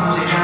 música.